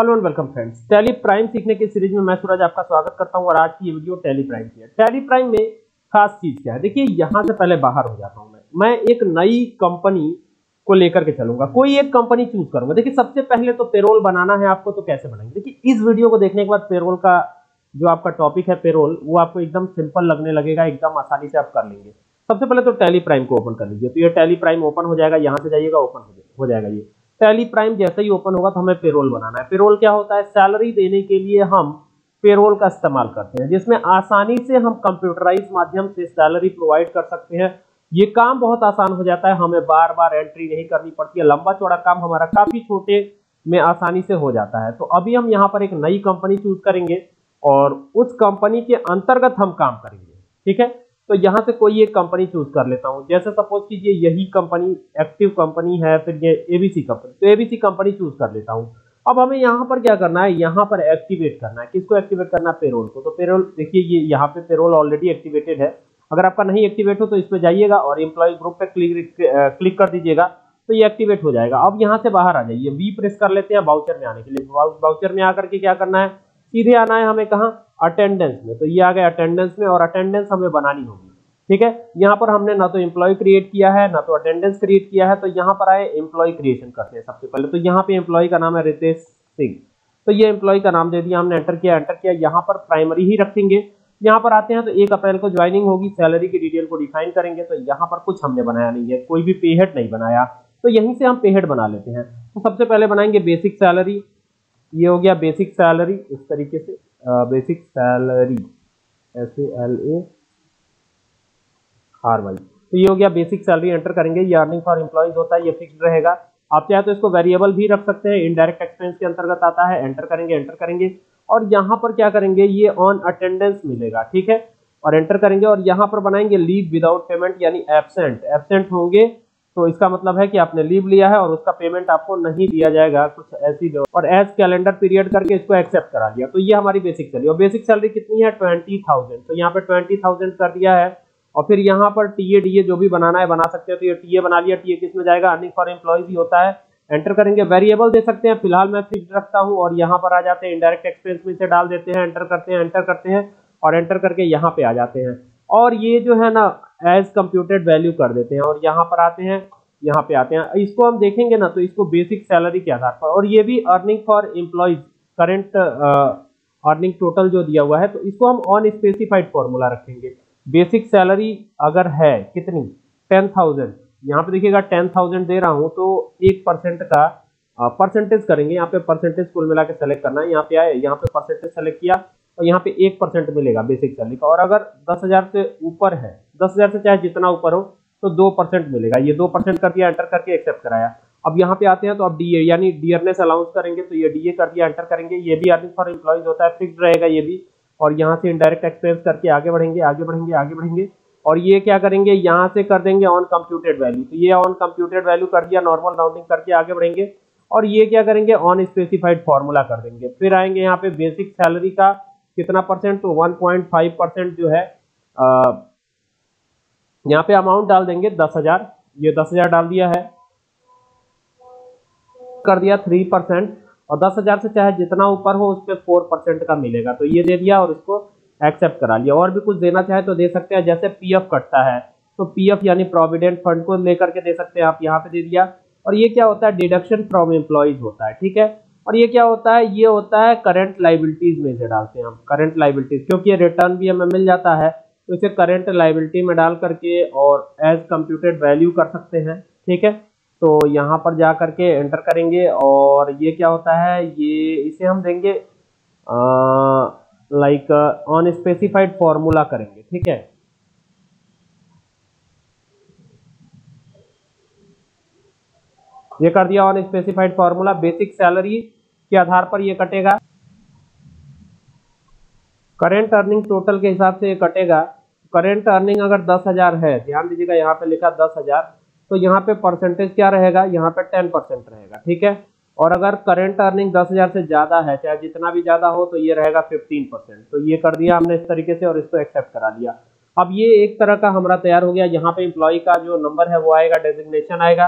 Hello and welcome friends Tally Prime सीखने की series में मैं सूरज आपका स्वागत करता हूँ और आज की ये वीडियो टैली प्राइम की है। टैली प्राइम में खास चीज़ क्या है? देखिए, यहाँ से पहले बाहर हो जाता हूँ मैं। मैं एक नई कंपनी को लेकर के चलूँगा। कोई एक कंपनी चूज़ करूँगा। देखिए, सबसे पहले तो पेरोल बनाना है आपको तो कैसे बनाएँगे? देखिए, इस वीडियो को देखने के बाद पेरोल का जो आपका टॉपिक है पेरोल वो आपको एकदम सिंपल लगने लगेगा, एकदम आसानी से आप कर लेंगे। सबसे पहले तो टैली प्राइम को ओपन कर लीजिए। तो ये टैली प्राइम ओपन हो जाएगा, यहाँ से जाइएगा ओपन हो जाएगा ये। टैली प्राइम जैसे ही ओपन होगा तो हमें पेरोल बनाना है। पेरोल क्या होता है? सैलरी देने के लिए हम पेरोल का इस्तेमाल करते हैं, जिसमें आसानी से हम कंप्यूटराइज माध्यम से सैलरी प्रोवाइड कर सकते हैं। ये काम बहुत आसान हो जाता है, हमें बार बार एंट्री नहीं करनी पड़ती है। लंबा चौड़ा काम हमारा काफ़ी छोटे में आसानी से हो जाता है। तो अभी हम यहाँ पर एक नई कंपनी चूज़ करेंगे और उस कंपनी के अंतर्गत हम काम करेंगे। ठीक है? तो यहाँ से कोई एक कंपनी चूज़ कर लेता हूँ। जैसे सपोज़ कीजिए यही कंपनी एक्टिव कंपनी है, फिर ये एबीसी कंपनी तो एबीसी कंपनी चूज़ कर लेता हूँ। अब हमें यहाँ पर क्या करना है? यहाँ पर एक्टिवेट करना है। किसको एक्टिवेट करना है? पेरोल को। तो पेरोल देखिए ये यहाँ पे पेरोल ऑलरेडी एक्टिवेटेड है। अगर आपका नहीं एक्टिवेट हो तो इस पर जाइएगा और एम्प्लॉय ग्रुप पे क्लिक क्लिक कर दीजिएगा तो ये एक्टिवेट हो जाएगा। अब यहाँ से बाहर आ जाइए। वी प्रेस कर लेते हैं बाउचर में आने के लिए। बाउचर में आकर के क्या करना है? सीधे आना है हमें कहा? अटेंडेंस में। तो ये आ गया अटेंडेंस में और अटेंडेंस हमें बनानी होगी। ठीक है? यहाँ पर हमने ना तो एम्प्लॉय क्रिएट किया है, ना तो अटेंडेंस क्रिएट किया है तो यहाँ पर आए एम्प्लॉय क्रिएशन करते हैं सबसे पहले। तो यहाँ पे एम्प्लॉय का नाम है रितेश सिंह। तो ये एम्प्लॉय का नाम दे दिया हमने एंटर किया एंटर किया। यहाँ पर प्राइमरी ही रखेंगे। यहाँ पर आते हैं तो एक अप्रैल को ज्वाइनिंग होगी सैलरी की डिटेल को डिफाइन करेंगे। तो यहाँ पर कुछ हमने बनाया नहीं है, कोई भी पेहेड नहीं बनाया। तो यहीं से हम पेहेड बना लेते हैं। तो सबसे पहले बनाएँगे बेसिक सैलरी ये हो गया बेसिक सैलरी इस तरीके से basic salary S L A R Y तो ये हो गया बेसिक सैलरी एंटर करेंगे, ये अर्निंग फॉर एम्प्लॉइज होता है, ये फिक्स रहेगा। आप चाहे तो इसको वेरिएबल भी रख सकते हैं इनडायरेक्ट एक्सपेंस के अंतर्गत आता है एंटर करेंगे एंटर करेंगे। और यहाँ पर क्या करेंगे, ये ऑन अटेंडेंस मिलेगा, ठीक है? और एंटर करेंगे और यहाँ पर बनाएँगे लीव विदाउट पेमेंट यानी एबसेंट एबसेंट होंगे तो इसका मतलब है कि आपने लीव लिया है और उसका पेमेंट आपको नहीं दिया जाएगा कुछ ऐसी और एज कैलेंडर पीरियड करके इसको एक्सेप्ट करा दिया। तो ये हमारी बेसिक सैलरी और बेसिक सैलरी कितनी है? ट्वेंटी थाउज़ेंड तो यहाँ पे ट्वेंटी थाउज़ेंड कर दिया है और फिर यहाँ पर टीए डीए जो भी बनाना है, बना सकते हैं। तो ये टीए बना लिया। टीए किसमें जाएगा? अर्निंग फॉर एम्प्लॉयज़ ही होता है। एंटर करेंगे। वेरिएबल दे सकते हैं। फ़िलहाल मैं फिक्स रखता हूँ और यहाँ पर आ जाते हैं। इंडायरेक्ट एक्सपेंस में से डाल देते हैं। एंटर करते हैं। एंटर करते हैं और एंटर करके यहाँ पे आ जाते हैं। और ये जो है ना एज कंप्यूटेड वैल्यू कर देते हैं। और यहाँ पर आते हैं, यहाँ पे आते हैं। इसको हम देखेंगे ना तो इसको बेसिक सैलरी के आधार पर। और ये भी earning for employees current earning total जो दिया हुआ है तो इसको हम ऑन स्पेसिफाइड फॉर्मूला रखेंगे। बेसिक सैलरी अगर है, कितनी? टेन थाउज़ेंड यहाँ पे देखिएगा टेन थाउज़ेंड दे रहा हूँ तो एक परसेंट का परसेंटेज करेंगे। यहाँ पे परसेंटेज कुल मिला के सेलेक्ट करना है। यहाँ पे आए, यहाँ पे परसेंटेज सेलेक्ट किया। और यहाँ पे एक परसेंट मिलेगा बेसिक सैलरी का। और अगर दस हज़ार से ऊपर है, दस हज़ार से चाहे जितना ऊपर हो तो दो परसेंट मिलेगा। ये दो परसेंट कर दिया एंटर करके एक्सेप्ट कराया। अब यहाँ पे आते हैं तो अब डीए यानी डियरनेस अलाउंस करेंगे तो ये डीए कर दिया एंटर करेंगे। ये भी अर्निंग फॉर एम्प्लॉइज होता है फिक्स रहेगा ये भी। और यहाँ से इनडायरेक्ट एक्सपेंस करके आगे बढ़ेंगे आगे बढ़ेंगे आगे बढ़ेंगे। और ये क्या करेंगे? यहाँ से कर देंगे ऑन कंप्यूटेड वैल्यू तो ये ऑन कंप्यूटेड वैल्यू कर दिया नॉर्मल राउंडिंग करके आगे बढ़ेंगे। और ये क्या करेंगे? ऑन स्पेसिफाइड फॉर्मूला कर देंगे। फिर आएँगे यहाँ पे बेसिक सैलरी का। कितना परसेंट तो 1.5 परसेंट जो है यहाँ पे अमाउंट डाल देंगे दस हज़ार। ये दस हज़ार डाल दिया है। कर दिया थ्री परसेंट और दस हज़ार से चाहे जितना ऊपर हो, उस पर फोर परसेंट का मिलेगा। तो ये दे दिया और इसको एक्सेप्ट करा लिया। और भी कुछ देना चाहे तो दे सकते हैं। जैसे पीएफ कटता है तो पीएफ यानी प्रोविडेंट फंड को लेकर के दे सकते हैं। आप यहाँ पे दे दिया। और ये क्या होता है? डिडक्शन फ्रॉम एम्प्लॉयज़ होता है। ठीक है? और ये क्या होता है? ये होता है करंट लाइबिलिटीज में से डालते हैं हम करंट लाइबिलिटीज क्योंकि ये रिटर्न भी हमें मिल जाता है तो इसे करंट लाइबिलिटी में डाल करके और एज कंप्यूटेड वैल्यू कर सकते हैं, ठीक है? तो यहाँ पर जा करके एंटर करेंगे और ये क्या होता है? ये इसे हम देंगे लाइक ऑन स्पेसिफाइड फॉर्मूला करेंगे, ठीक है? ये कर दिया on specified formula basic salary के आधार पर ये कटेगा। करेंट अर्निंग टोटल के हिसाब से ये कटेगा। करेंट अर्निंग अगर दस हज़ार है, ध्यान दीजिएगा यहाँ पे लिखा दस हज़ार तो यहाँ पे परसेंटेज क्या रहेगा? यहाँ पे टेन परसेंट रहेगा, ठीक है? और अगर करेंट अर्निंग दस हज़ार से ज़्यादा है, चाहे जितना भी ज़्यादा हो तो ये रहेगा फिफ्टीन परसेंट तो ये कर दिया हमने इस तरीके से और इसको एक्सेप्ट करा लिया। अब ये एक तरह का हमारा तैयार हो गया। यहाँ पे इम्प्लॉय का जो नंबर है, वो आएगा डेजिग्नेशन आएगा।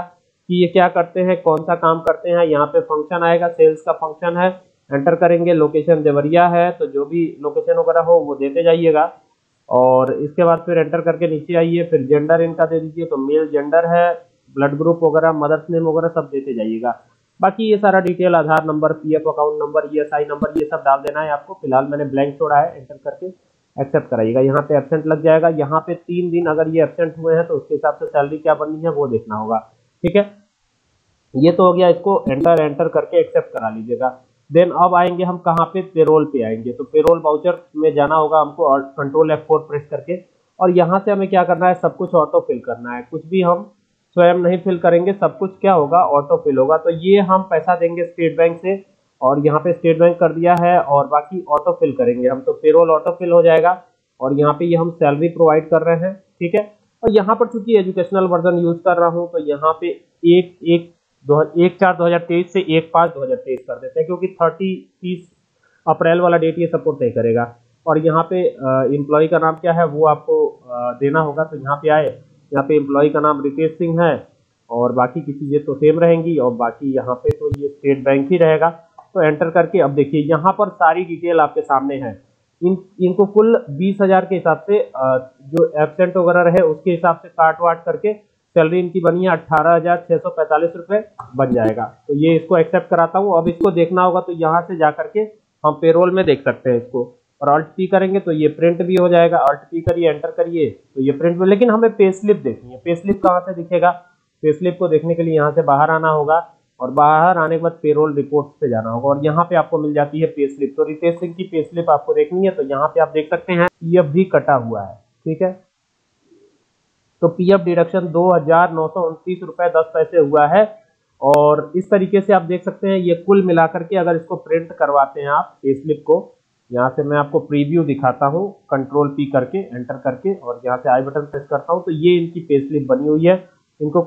कि ये क्या करते हैं, कौन सा काम करते हैं, यहाँ पे फ़ंक्शन आएगा सेल्स का फ़ंक्शन है एंटर करेंगे लोकेशन देवरिया है तो जो भी लोकेशन वगैरह हो, वो देते जाइएगा। और इसके बाद फिर एंटर करके नीचे आइए, फिर जेंडर इनका दे दीजिए तो मेल जेंडर है ब्लड ग्रुप वगैरह मदर्स नेम वगैरह सब देते जाइएगा। बाकी ये सारा detail Aadhaar number PF account number ESI number ये सब डाल देना है आपको। फ़िलहाल मैंने ब्लैंक छोड़ा है एंटर करके एक्सेप्ट कराइएगा। यहाँ पे एबसेंट लग जाएगा। यहाँ पे तीन दिन अगर ये एबसेंट हुए हैं तो उसके हिसाब से सैलरी क्या बननी है, वो देखना होगा। ठीक है? ये तो हो गया इसको एंटर एंटर करके एक्सेप्ट करा लीजिएगा। देन अब आएँगे हम कहाँ पे? पेरोल पे आएँगे। तो पेरोल बाउचर में जाना होगा हमको, और कंट्रोल एफ़ फोर प्रेस करके। और यहाँ से हमें क्या करना है? सब कुछ ऑटो फिल करना है। कुछ भी हम स्वयं नहीं फिल करेंगे, सब कुछ क्या होगा? ऑटो फिल होगा। तो ये हम पैसा देंगे स्टेट बैंक से, और यहाँ पे स्टेट बैंक कर दिया है, और बाकी ऑटो फिल करेंगे हम। तो पेरोल ऑटो फिल हो जाएगा, और यहाँ पे ये यह हम सैलरी प्रोवाइड कर रहे हैं। ठीक है? और यहाँ पर चूँकि एजुकेशनल वर्जन यूज़ कर रहा हूँ तो यहाँ पे एक एक, दो, एक चार दो हज़ार तेईस से एक पाँच दो हज़ार तेईस कर देते हैं, क्योंकि थर्टी तीस अप्रैल वाला डेट ये सपोर्ट नहीं करेगा। और यहाँ पे एम्प्लॉय का नाम क्या है, वो आपको देना होगा। तो यहाँ पे आए, यहाँ पे एम्प्लॉय का नाम रितेश सिंह है, और बाकी की चीज़ें तो सेम रहेंगी, और बाकी यहाँ पे तो ये स्टेट बैंक ही रहेगा। तो एंटर करके, अब देखिए, यहाँ पर सारी डिटेल आपके सामने है। इन, इनको कुल बीस हज़ार के हिसाब से जो एबसेंट वगैरह रहे उसके हिसाब से काट वाट करके सैलरी इनकी बनी है अट्ठारह हज़ार छह सौ पैंतालीस रुपए बन जाएगा। तो ये इसको एक्सेप्ट कराता हूँ। अब इसको देखना होगा तो यहाँ से जा करके हम पेरोल में देख सकते हैं इसको। और अल्ट पी करेंगे तो ये प्रिंट भी हो जाएगा। अल्ट पी करिए एंटर करिए तो ये प्रिंट लेकिन हमें पे स्लिप देखनी है। पे स्लिप कहाँ से दिखेगा? पे स्लिप को देखने के लिए यहाँ से बाहर आना होगा। और बाहर आने के बाद पेरोल रिपोर्ट पे जाना होगा। और यहाँ पे आपको मिल जाती है पे स्लिप तो रितेश सिंह की पे स्लिप आपको देखनी है तो यहाँ पे आप देख सकते हैं पीएफ भी कटा हुआ है, ठीक है? तो पीएफ डिडक्शन दो हज़ार नौ सौ उनतीस रुपए दस पैसे हुआ है। और इस तरीके से आप देख सकते हैं, ये कुल मिलाकर के अगर इसको प्रिंट करवाते हैं आप पे स्लिप को, यहाँ से मैं आपको प्रीव्यू दिखाता हूँ कंट्रोल पी करके एंटर करके, और यहाँ से आई बटन प्रेस करता हूँ तो ये इनकी पे स्लिप बनी हुई है। इनको